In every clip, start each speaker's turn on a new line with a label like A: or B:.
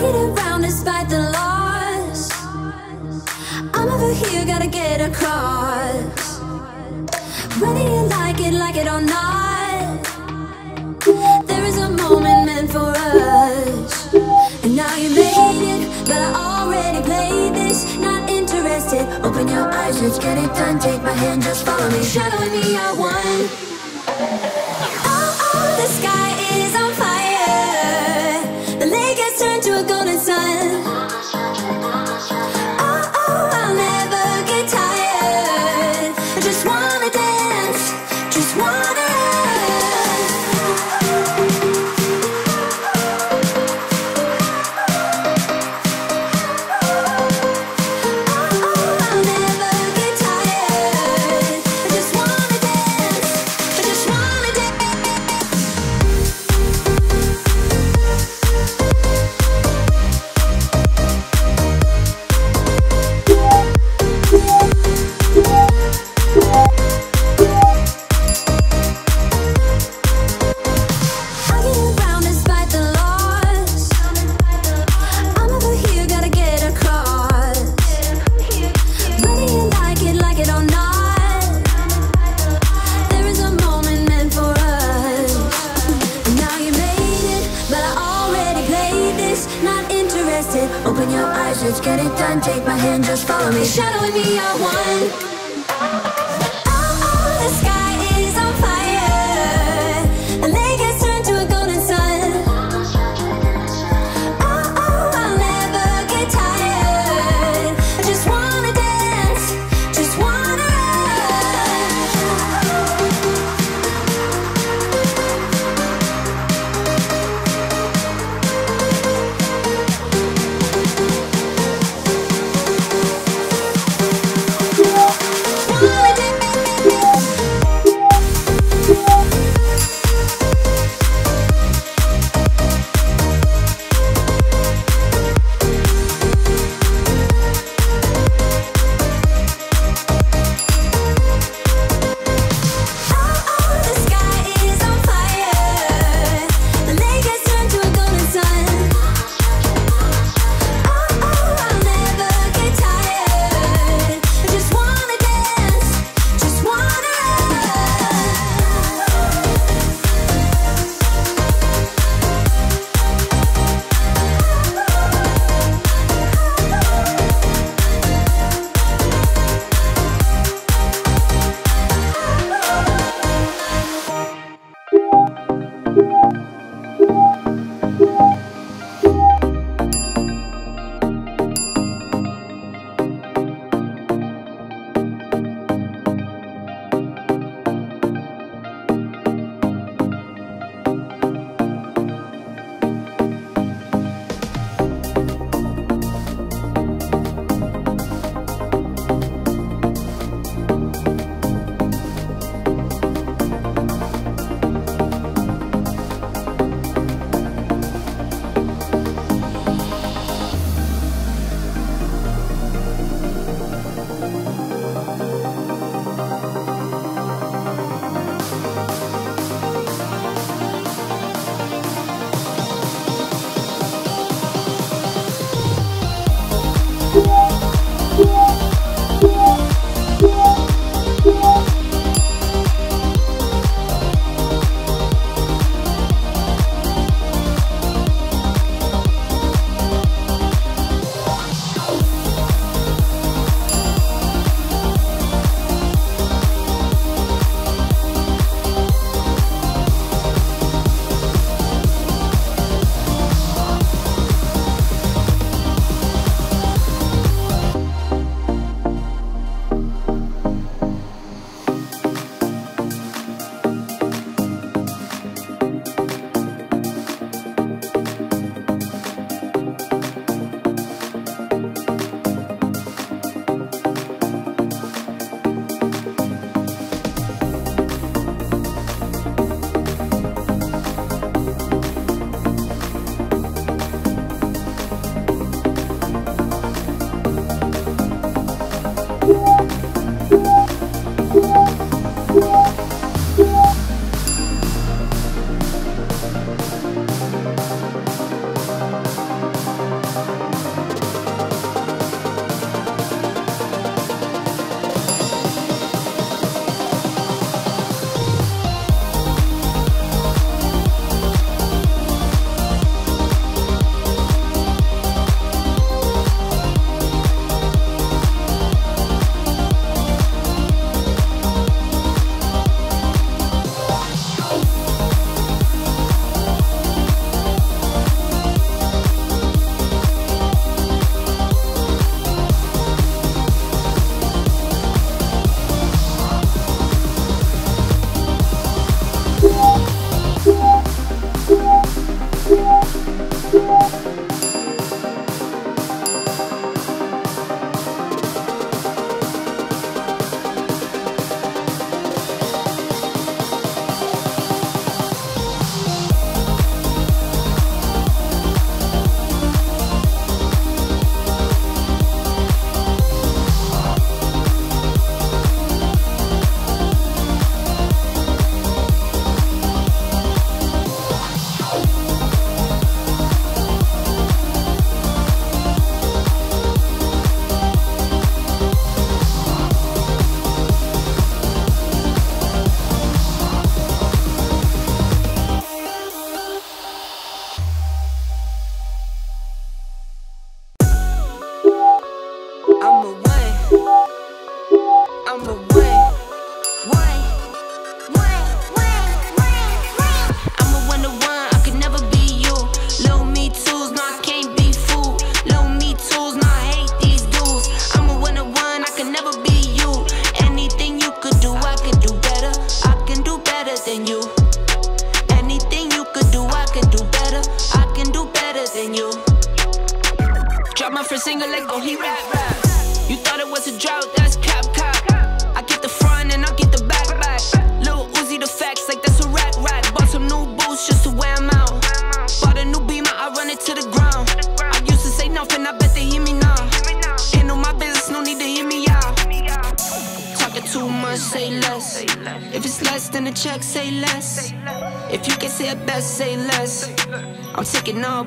A: get around despite the loss. I'm over here, gotta get across. Whether
B: you like it, like it or not There is a moment meant for us. And now you made it, but I already played this. Not interested, open your eyes, let's get it done. Take my hand, just follow me, shadow me, I won not interested. Open your eyes, let's get it done. Take my hand, just follow me. Shadow and me I want.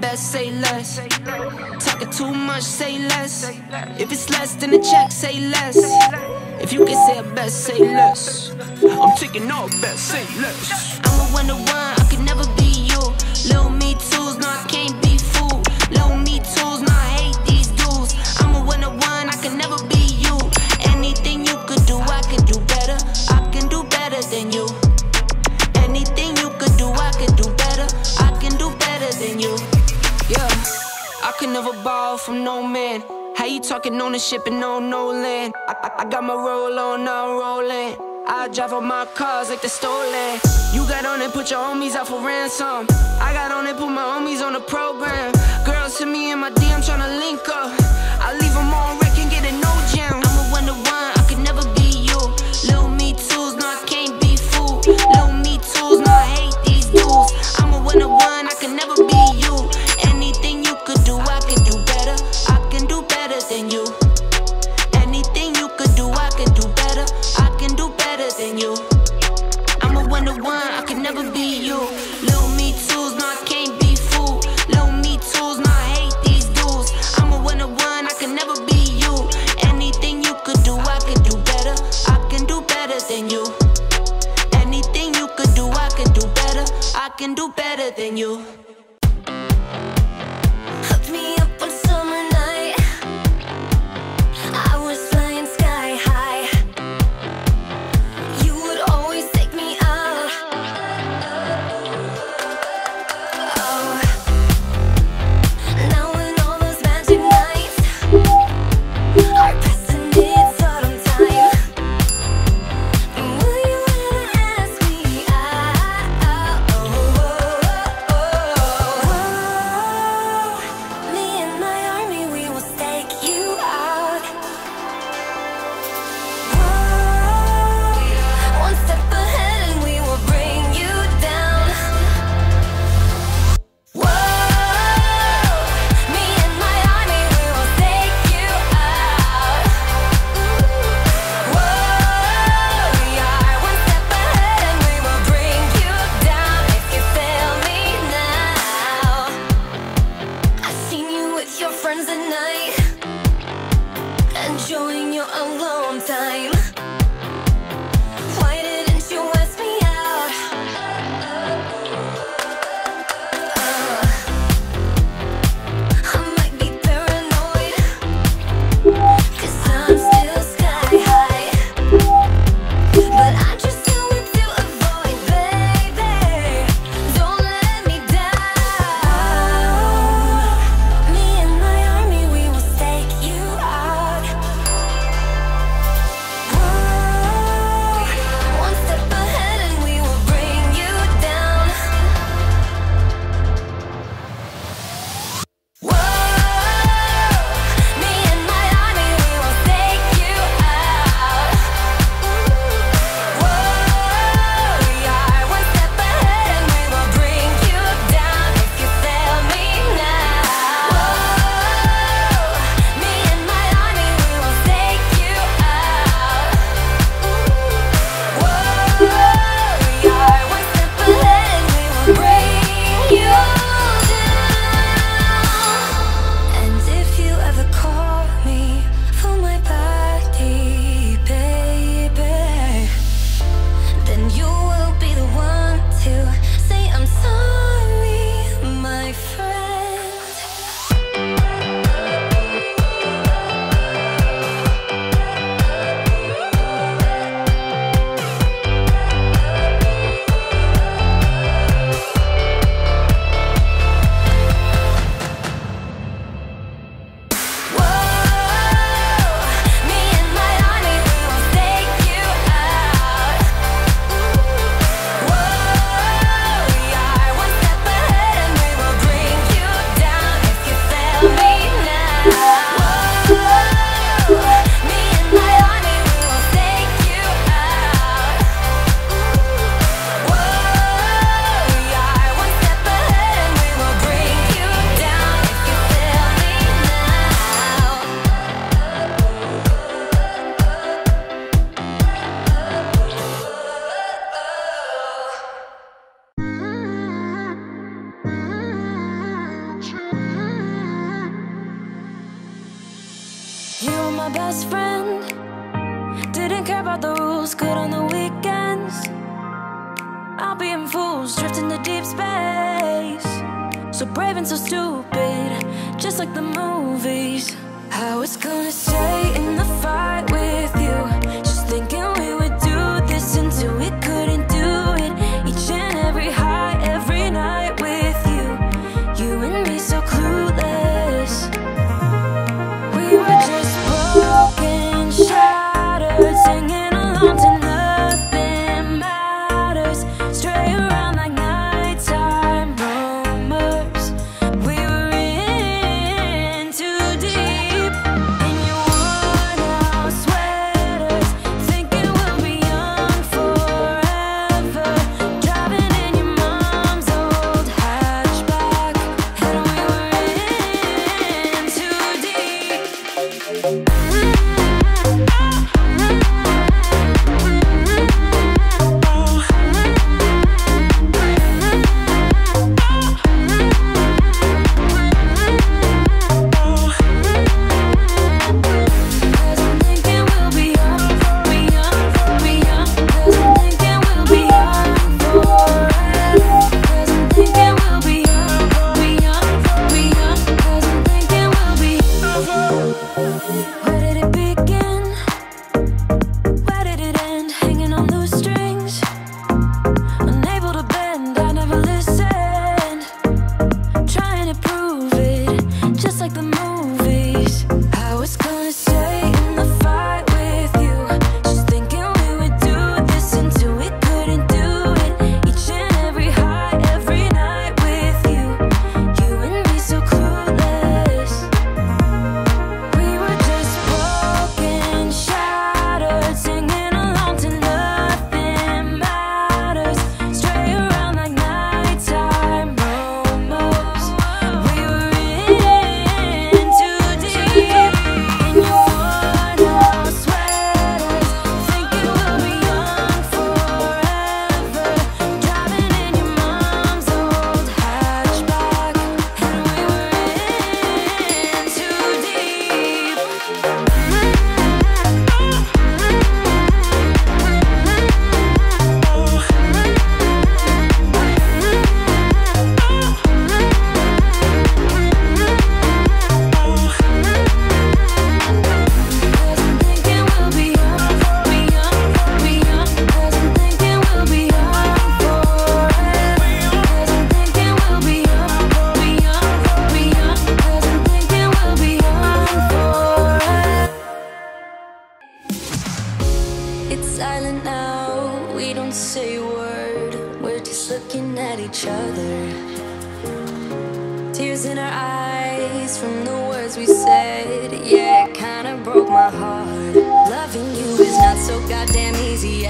B: best say less. Talking too much, say less. If it's less than a check, say less. If you can say it best, say less. I'm taking all best, say less. I'm a one to one. from no man. How you talking ownership and no no land? I, I, I got my roll on, I'm rolling. I drive all my cars like they're stolen. You got on and put your homies out for ransom. I got on and put my homies on the program. Girls hit me in my DM
A: trying to link up.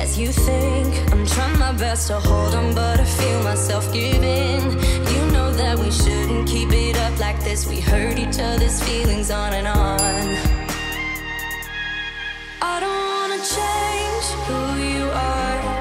A: as you think. I'm trying my best to hold on, but I feel myself giving. You know that we shouldn't keep it up like this. We hurt each other's feelings on and on. I don't wanna change who you are.